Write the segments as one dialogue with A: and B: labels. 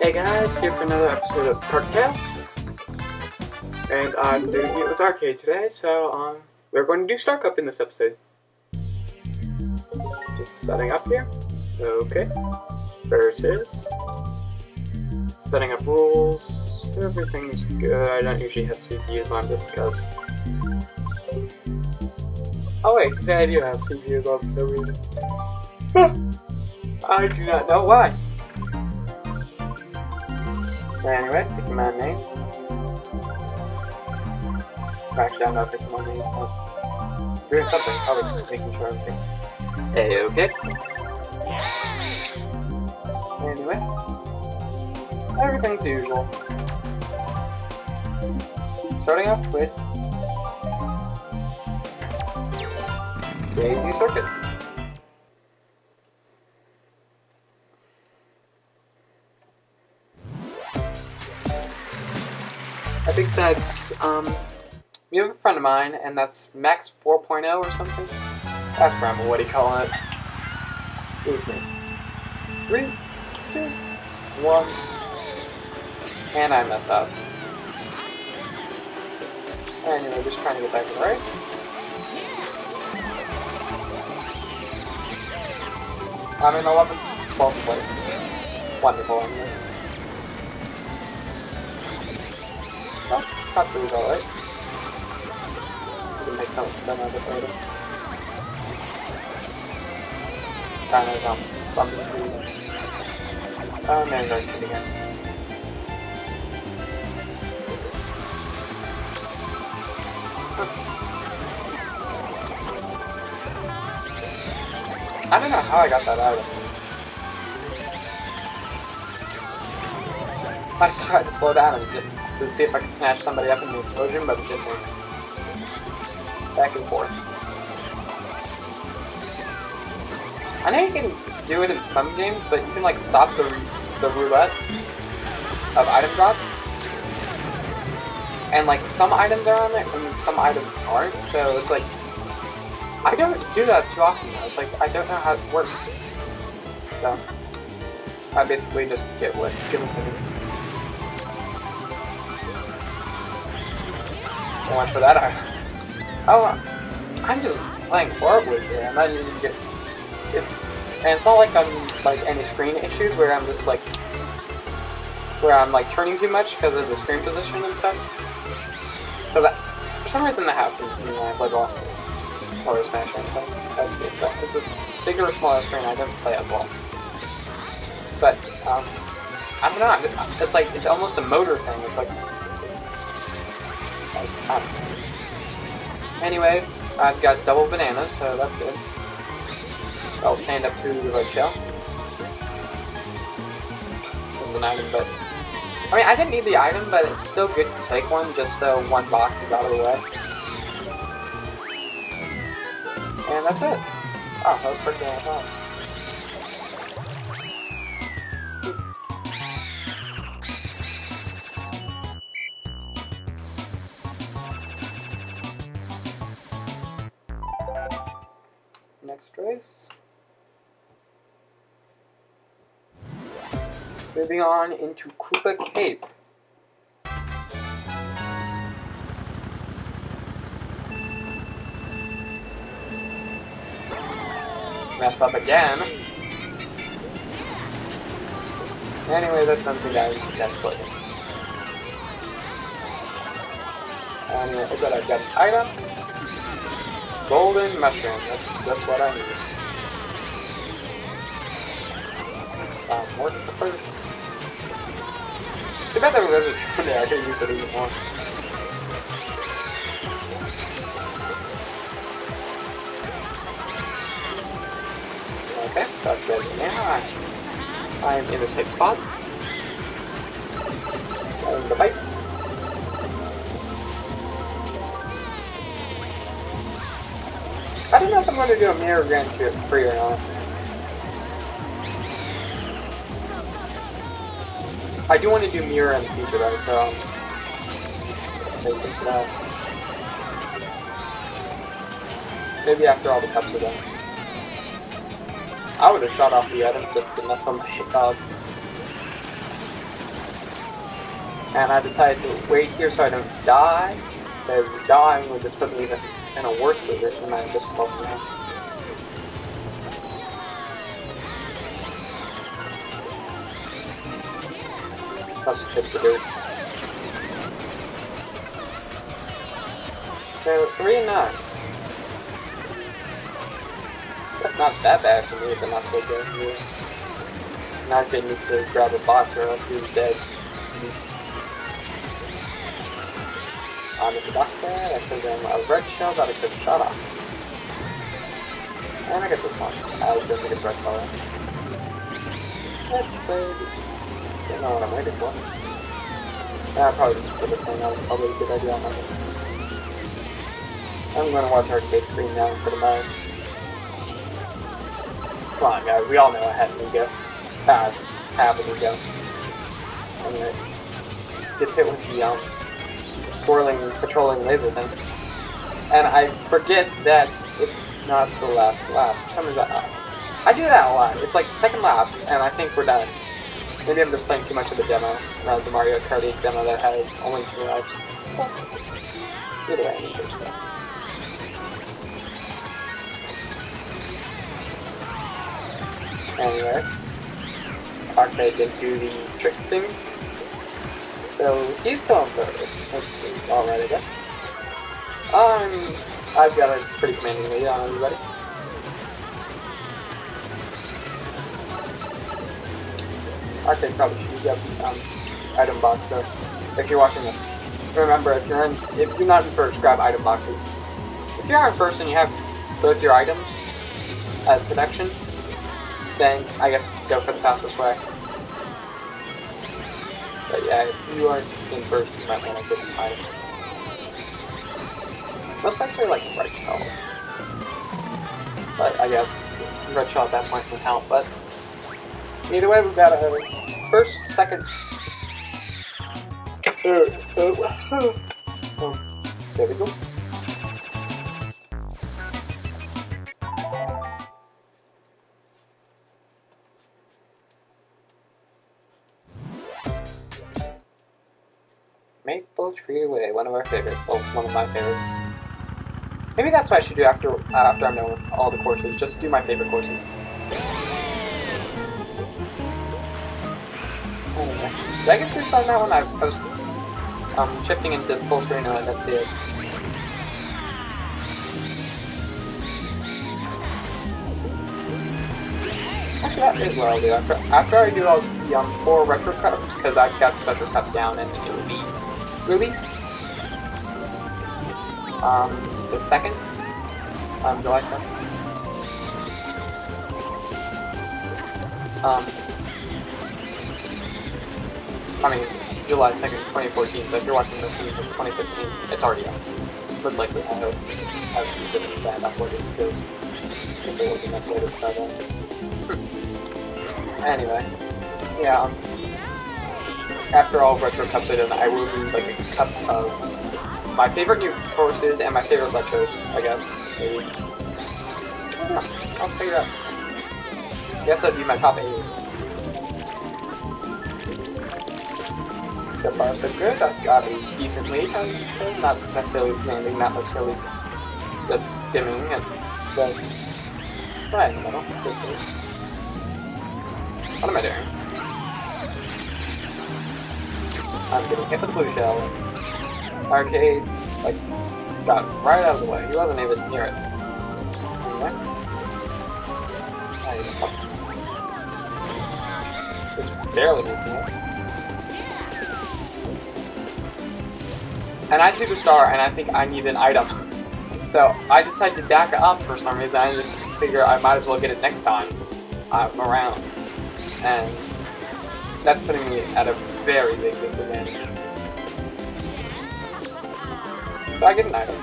A: Hey guys, here for another episode of KartKast. And I'm doing it with Arcade today, so um, we're going to do Star Cup in this episode. Just setting up here. Okay. Versus. Setting up rules. Everything's good. I don't usually have CPUs on just because. Oh wait, today I do have CPUs on for no reason. I do not know why. Anyway, the command name. Actually, I don't know if it's command name. but Doing something, probably making sure everything. Hey, okay. Anyway, everything's usual. Starting off with Daisy Circuit. Think that's, um, we have a friend of mine, and that's Max 4.0 or something. That's Bramble, what do you call it? Excuse me. Three, two, one, and I mess up. Anyway, just trying to get back to the race. I'm in 11th, 12th place. Wonderful, anyway. Alright. Make of of um, bumping through. Oh, there's our kid again. I don't know how I got that item. I tried to slow down and just to see if I could snatch somebody up in the explosion, but it didn't work. Back and forth. I know you can do it in some games, but you can like stop the the roulette of item drops. And like some items are on it and some items aren't, so it's like I don't do that too often though. It's like I don't know how it works. So I basically just get what's given to me. So for that item. Oh, I'm just playing horribly here. I'm not even get. It's and it's not like I'm like any screen issues where I'm just like where I'm like turning too much because of the screen position and stuff. Because for some reason that happens when I play Lost or Smash or anything. It's, it's a bigger or smaller screen. I don't play as well. But um, I don't know. It's like it's almost a motor thing. It's like um, anyway, I've got double bananas, so that's good. I'll stand up to the red shell. It's an item, but... I mean, I didn't need the item, but it's still good to take one, just so one box is out of the way. And that's it. Oh, that was I Moving on into Koopa Cape. Mess up again. Anyway, that's something I can place. Anyway, I got a got an item. Golden mushroom. That's that's what I need. Um, more a. I could use it even more. Okay, so that's good. Now I am in the safe spot. And the bite. I don't know if I'm going to do a mirror Grand Prix or not. I do want to do mirror in the future though, so that. Maybe after all the cups are done. I would have shot off the item just to mess somebody up. And I decided to wait here so I don't die, because dying would just put me in a worse position than just slowing down. Plus chip the dirt. So, 3 and 9. That's not that bad for me, but not so good for you. Now I need to grab a box or else he's dead. Uh, Mr. Doctor, I took him a red shell that I could have shot off. And I get this one. I don't think it's red color. Let's say... Don't know what I'm waiting for. Yeah, I'll probably just put the thing. Was probably a good idea on my end. I'm gonna watch arcade screen now instead of mine. Come on, guys. We all know I had an ego. Bad. Have an ego. Anyway. Gets hit with the, um, swirling, patrolling laser thing. And I forget that it's not the last lap. For some reason, uh, I do that a lot. It's like second lap, and I think we're done. Maybe I'm just playing too much of the demo, uh, the Mario Kart 8 demo that has only two laps. Either way, I need. Anyway, Arcade did do the trick thing. So he's still in third. Alright, I guess. Um, I've got a pretty commanding lead on everybody. Arcade probably should get um, item box so if you're watching this. Remember if you're in if you're not in first, grab item boxes. If you are in first and you have both your items as protection, then I guess go for the fastest way. But yeah, if you aren't in first, you might want to get some items. Most likely like red shells. But I guess red shell at that point can help, but either way we've got a first, second, third, oh, there we go. Maple Treeway, one of our favorites. Well, one of my favorites. Maybe that's what I should do after uh, after I'm done with all the courses. Just do my favorite courses. Did I get through on that one? I, was um, shifting into full screen and see it. Actually, that is what I'll do. After, after I do all the um, four retro cups, because I've got special stuff down and it will be released. Um, the second, um, July 2nd. Um, I mean, July 2nd, 2014, so if you're watching this in 2016, it's already out. Most likely, I hope, I've been that uploaded skills. Uploaded by then. anyway, yeah, um, after all retro cups are done, I will do like a cup of my favorite new courses and my favorite retros, I guess. Maybe. I don't know. I'll figure it out. I guess that'd be my top eight. So far, so good. I've got a decent lead. I'm not necessarily landing, not necessarily just skimming it, but right in the middle. What am I doing? I'm getting hit with a blue shell. Arcade, like, got right out of the way. He wasn't even near it. Anyway. Oh. Just barely making it. And I superstar, and I think I need an item. So I decide to back up for some reason. I just figure I might as well get it next time I'm around. And that's putting me at a very big disadvantage. So I get an item.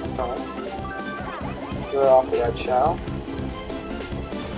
A: That's alright. Throw off the red shell.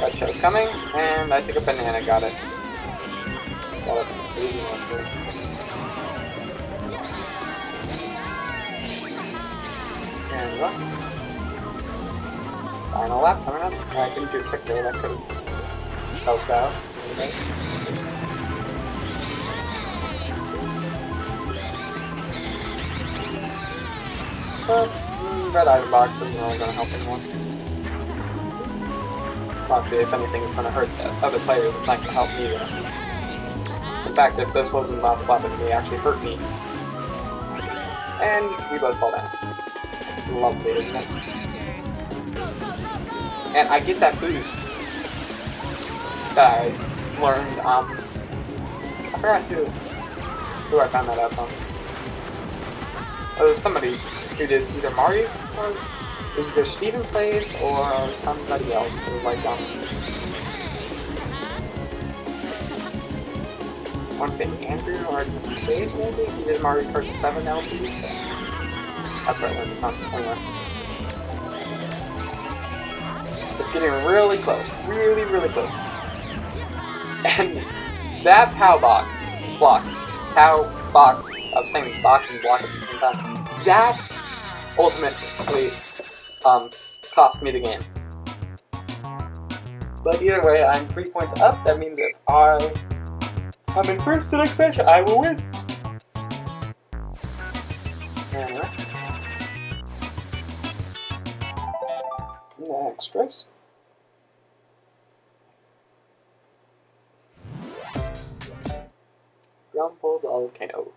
A: Red shell's coming, and I take a banana, got it. Got it. and left. Final lap coming up. Oh, I didn't do a trick there, that could help out. But, mm, red item box isn't really gonna help anyone. Actually, if anything, it's gonna hurt the other players, it's not gonna help me either. In fact, if this wasn't the last lap, it may actually hurt me. And we both fall down. Lovely, isn't it? And I get that boost that I learned, um, I forgot who, who I found that out from. Oh, somebody who did either Mario or it was either Steven Plays or somebody else. It was like, um, I want to say Andrew or Sage maybe? He did Mario Kart 7 LP. That's where from. Anyway. It's getting really close. Really, really close. And that POW box, block, POW box, I was saying box and block at the same time, that ultimately um, cost me the game. But either way, I'm three points up. That means that I I'm in first to next match, I will win. Next race. Grumble Volcano.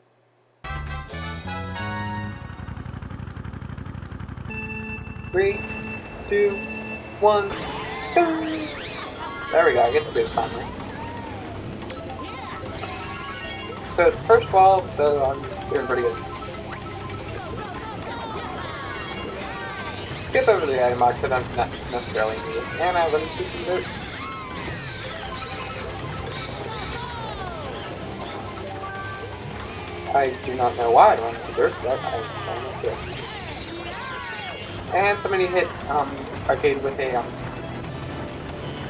A: Three, two, one, boom! There we go, I get the boost finally. So it's first 12, so I'm doing pretty good. Skip over the item box, that I don't necessarily need. And I me do some. I do not know why I wanted to dirt, but I wanted to. And somebody hit um, arcade with a um,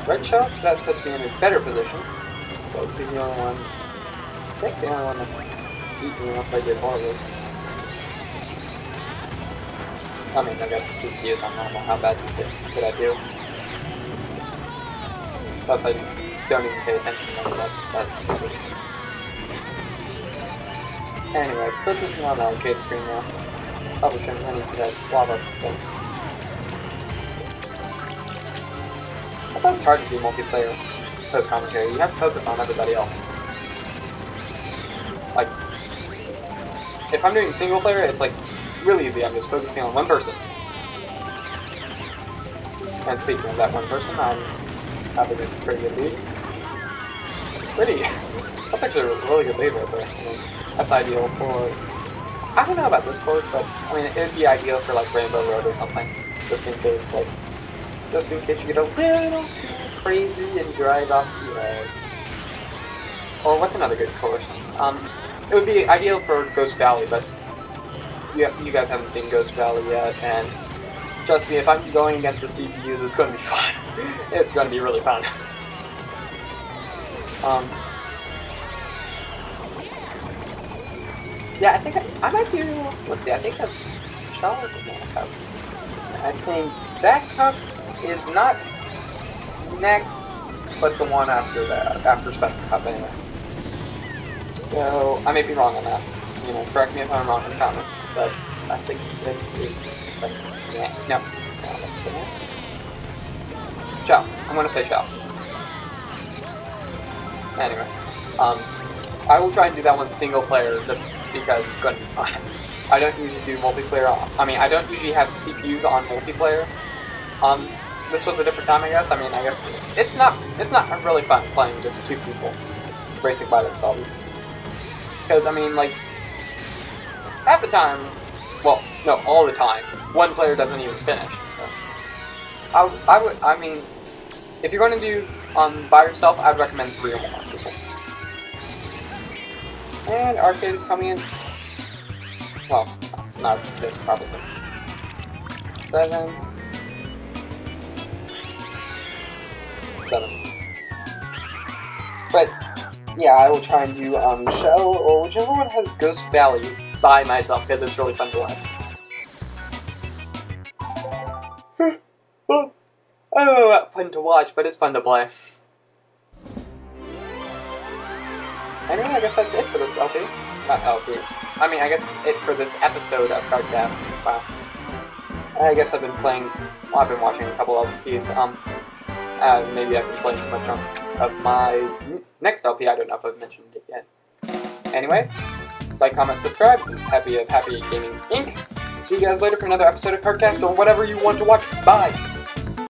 A: red shell, so that puts me in a better position. So it's the only one. I think the only one that beat me I did horribly. I mean, I guess the CPU is on normal. How bad did, did I do? Plus, I don't even pay attention to that. that Anyway, focusing on the arcade screen now. Probably shouldn't run into that lava thing. That's why it's hard to do multiplayer post commentary. You have to focus on everybody else. Like, if I'm doing single player, it's like really easy. I'm just focusing on one person. And speaking of that one person, I'm having a pretty good lead. Pretty. That's actually a really good lead right there. I mean, that's ideal for... I don't know about this course, but I mean, it would be ideal for like Rainbow Road or something. Just in case, like, just in case you get a little too crazy and drive off the edge. Or what's another good course? Um, it would be ideal for Ghost Valley, but you, you guys haven't seen Ghost Valley yet, and trust me, if I'm going against the CPUs, it's going to be fun. it's going to be really fun. um, Yeah, I think I, I might do. Let's see. I think that's Charlotte Cup. I think that cup is not next, but the one after that, after Special Cup anyway. So I may be wrong on that. You know, correct me if I'm wrong in the comments. But I think this is. Yeah, no. no Shell. I'm gonna say Shell. Anyway, um, I will try and do that one single player just because it's to be fun. I don't usually do multiplayer. I mean, I don't usually have CPUs on multiplayer. Um, this was a different time, I guess. I mean, I guess it's not it's not really fun playing just two people racing by themselves. Because I mean, like half the time, well, no, all the time, one player doesn't even finish. So. I, I would, I mean, if you're going to do um by yourself, I'd recommend three or more people. And arcade is coming in. Well, not this probably. Seven. Seven. But yeah, I will try and do um Shell or whichever one has Ghost Valley by myself because it's really fun to watch. well, I don't know about fun to watch, but it's fun to play. Anyway, I guess that's it for this LP. Not LP. I mean, I guess it for this episode of KartKast. Wow. I guess I've been playing. Well, I've been watching a couple LPs. Um, uh, maybe I've been playing too much of my next LP. I don't know if I've mentioned it yet. Anyway, like, comment, subscribe. This is Happy of Happy Gaming Inc. See you guys later for another episode of KartKast or whatever you want to watch. Bye.